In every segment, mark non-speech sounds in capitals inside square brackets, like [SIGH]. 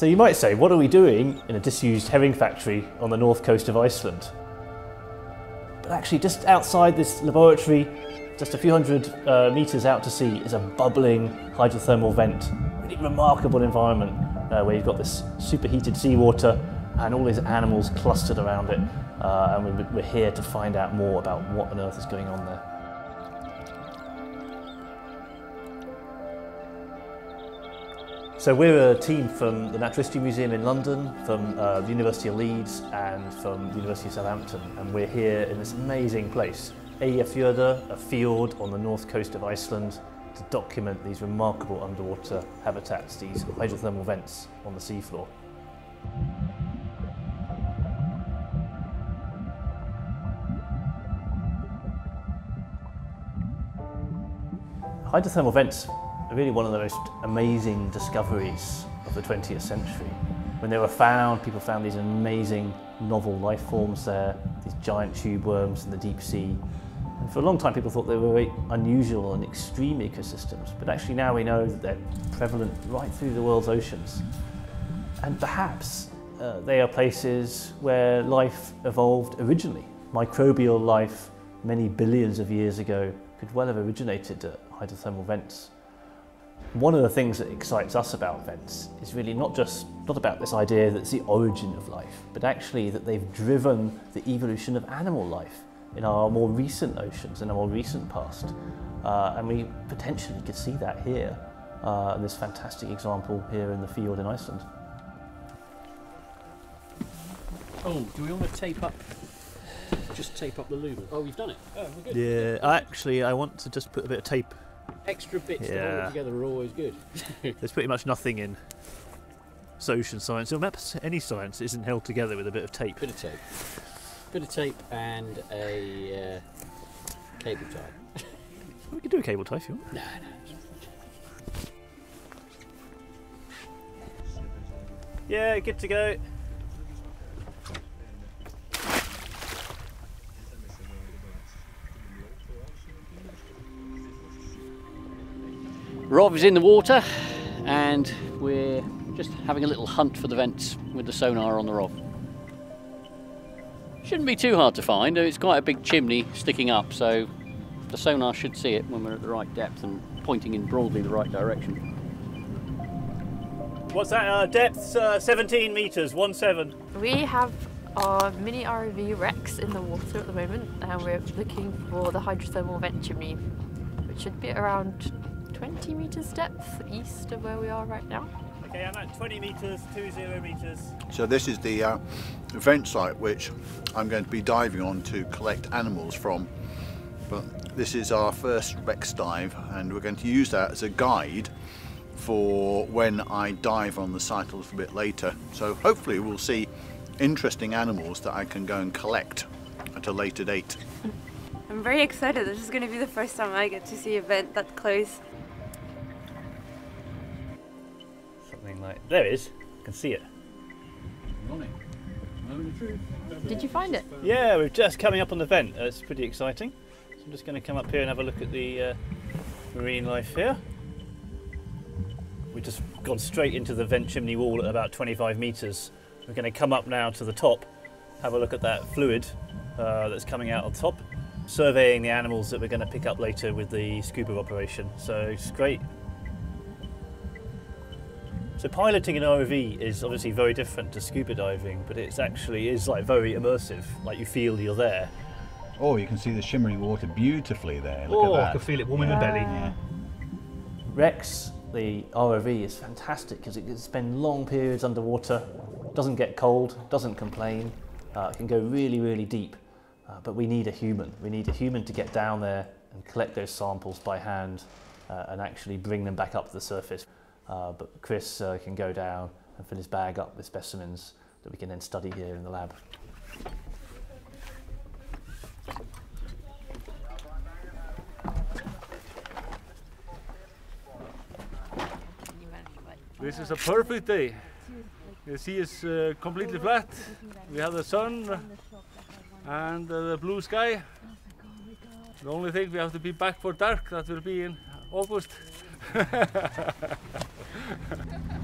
So you might say, what are we doing in a disused herring factory on the north coast of Iceland? But actually, just outside this laboratory, just a few hundred uh, metres out to sea, is a bubbling hydrothermal vent. Really remarkable environment uh, where you've got this superheated seawater and all these animals clustered around it. Uh, and we- we're here to find out more about what on earth is going on there. So we're a team from the Natural History Museum in London, from uh, the University of Leeds and from the University of Southampton and we're here in this amazing place, Eyjafjörður, a fjord on the north coast of Iceland to document these remarkable underwater habitats, these hydrothermal vents on the seafloor. Hydrothermal vents really one of the most amazing discoveries of the 20th century. When they were found, people found these amazing novel life forms there, these giant tube worms in the deep sea. And for a long time, people thought they were very unusual and extreme ecosystems, but actually now we know that they're prevalent right through the world's oceans. And perhaps uh, they are places where life evolved originally. Microbial life, many billions of years ago, could well have originated at hydrothermal vents. One of the things that excites us about vents is really not just not about this idea that it's the origin of life, but actually that they've driven the evolution of animal life in our more recent oceans, in our more recent past. Uh, and we potentially could see that here, uh, in this fantastic example here in the field in Iceland. Oh, do we want to tape up? Just tape up the lumen. Oh, you've done it. Oh, we're good. Yeah, actually, I want to just put a bit of tape. Extra bits to hold it together are always good. [LAUGHS] There's pretty much nothing in ocean science, or perhaps any science, isn't held together with a bit of tape. Bit of tape. Bit of tape and a uh, cable tie. [LAUGHS] We could do a cable tie if you want. No, no. Yeah, good to go. ROV is in the water and we're just having a little hunt for the vents with the sonar on the ROV. Shouldn't be too hard to find, it's quite a big chimney sticking up so the sonar should see it when we're at the right depth and pointing in broadly the right direction. What's that? Uh, depth uh, 17 metres, 1 7. We have our mini ROV Rex in the water at the moment, and we're looking for the hydrothermal vent chimney, which should be around 20 metres depth east of where we are right now. Okay, I'm at 20 metres, 20 metres. So this is the uh, event site which I'm going to be diving on to collect animals from. But this is our first Rex dive and we're going to use that as a guide for when I dive on the site a little bit later. So hopefully we'll see interesting animals that I can go and collect at a later date. I'm very excited. This is going to be the first time I get to see a vent that close. Something like. There it is. I can see it. Did you find it? Yeah, we're just coming up on the vent. Uh, It's pretty exciting. So I'm just going to come up here and have a look at the uh, marine life here. We've just gone straight into the vent chimney wall at about 25 metres. We're going to come up now to the top, have a look at that fluid uh, that's coming out on top, surveying the animals that we're going to pick up later with the scuba operation. So it's great. So piloting an ROV is obviously very different to scuba diving, but it actually is like very immersive. Like you feel you're there. Oh, you can see the shimmering water beautifully there. Look oh, at I can feel it warm in my belly. Yeah. Rex, the ROV, is fantastic because it can spend long periods underwater, doesn't get cold, doesn't complain, uh, can go really, really deep. Uh, but we need a human. We need a human to get down there and collect those samples by hand uh, and actually bring them back up to the surface. Uh, but Chris uh, can go down and fill his bag up with specimens that we can then study here in the lab. This is a perfect day. The sea is uh, completely flat. We have the sun and uh, the blue sky. The only thing we have to be back for dark. That will be in August. [LAUGHS] [LAUGHS]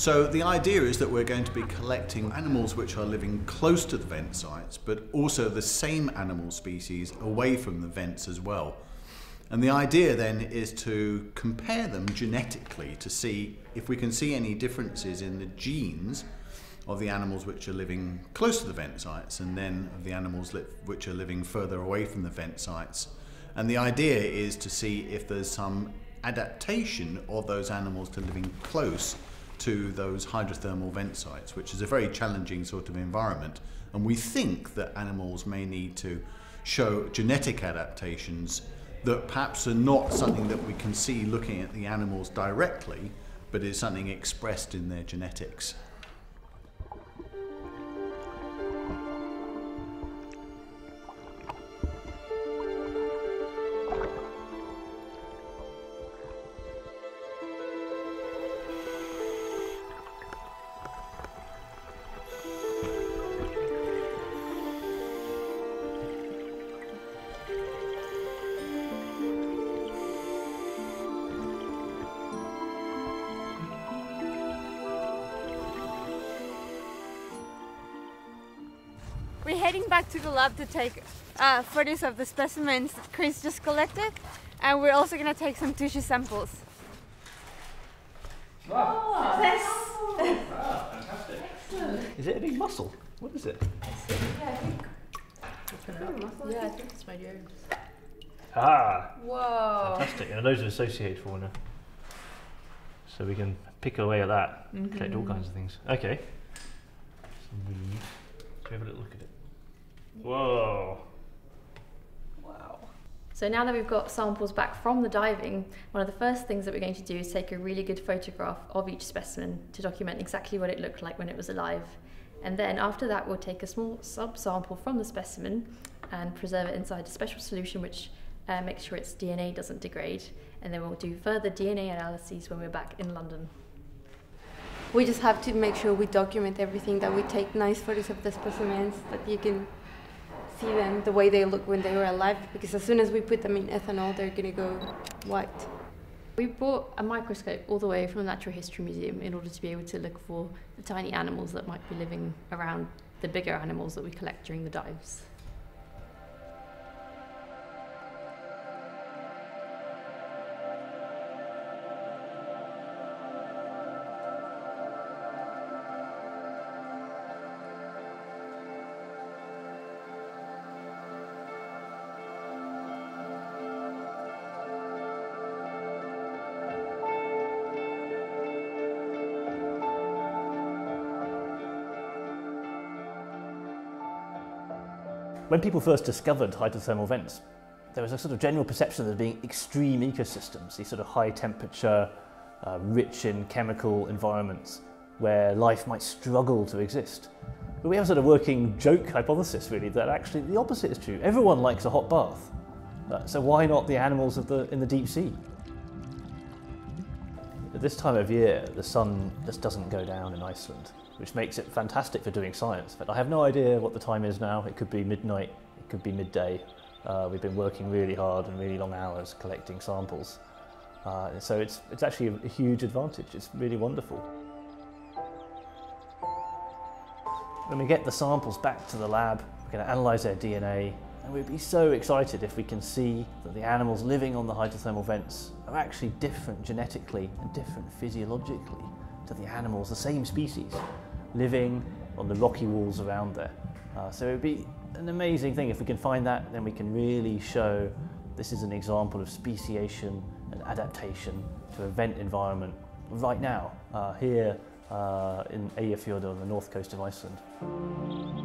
So the idea is that we're going to be collecting animals which are living close to the vent sites, but also the same animal species away from the vents as well. And the idea then is to compare them genetically to see if we can see any differences in the genes of the animals which are living close to the vent sites and then of the animals which are living further away from the vent sites and the idea is to see if there's some adaptation of those animals to living close to those hydrothermal vent sites, which is a very challenging sort of environment. And we think that animals may need to show genetic adaptations that perhaps are not something that we can see looking at the animals directly, but is something expressed in their genetics. Heading back to the lab to take uh, photos of the specimens that Chris just collected, and we're also gonna take some tissue samples. Wow! Yes. Fantastic. Excellent. Is it a big mussel? What is it? Yeah, I think it's my ear. Ah, Whoa. fantastic. And those are associated for fauna. So we can pick away at that, collect all kinds of things. Okay. Some leaves. Should we have a little look at it? Whoa. Wow. So now that we've got samples back from the diving, one of the first things that we're going to do is take a really good photograph of each specimen to document exactly what it looked like when it was alive. And then after that, we'll take a small subsample from the specimen and preserve it inside a special solution which uh, makes sure its DNA doesn't degrade. And then we'll do further DNA analyses when we're back in London. We just have to make sure we document everything, that we take nice photos of the specimens, that you can see them the way they look when they were alive, because as soon as we put them in ethanol, they're gonna go white. We brought a microscope all the way from the Natural History Museum in order to be able to look for the tiny animals that might be living around the bigger animals that we collect during the dives. When people first discovered hydrothermal vents, there was a sort of general perception of being extreme ecosystems, these sort of high temperature, uh, rich in chemical environments where life might struggle to exist. But we have a sort of working joke hypothesis really that actually the opposite is true. Everyone likes a hot bath. Uh, so why not the animals of the, in the deep sea? At this time of year, the sun just doesn't go down in Iceland, which makes it fantastic for doing science. But I have no idea what the time is now. It could be midnight, it could be midday. Uh, we've been working really hard and really long hours collecting samples. Uh, so it's, it's actually a, a huge advantage. It's really wonderful. When we get the samples back to the lab, we're going to analyse their DNA, and we'd be so excited if we can see that the animals living on the hydrothermal vents are actually different genetically and different physiologically to the animals, the same species, living on the rocky walls around there. Uh, so it would be an amazing thing if we can find that, then we can really show this is an example of speciation and adaptation to a vent environment right now, uh, here uh, in Eyjafjörður on the north coast of Iceland.